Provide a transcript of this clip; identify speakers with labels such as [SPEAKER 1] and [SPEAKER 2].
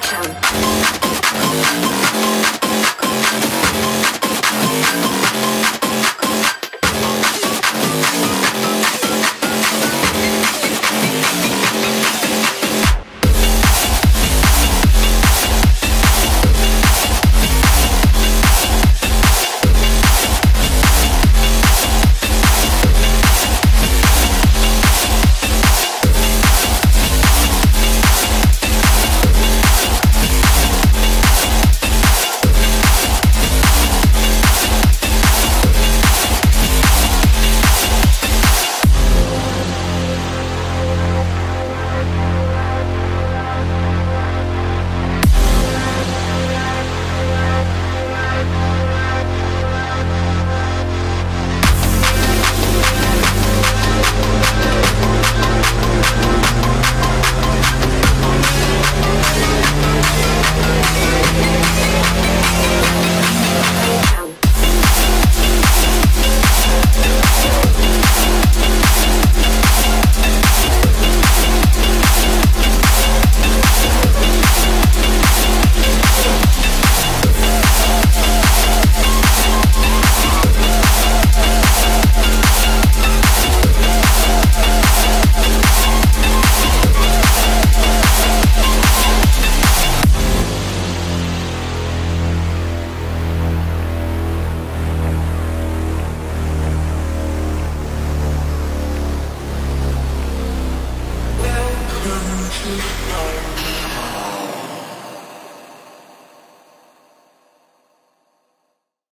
[SPEAKER 1] Welcome. Thank you.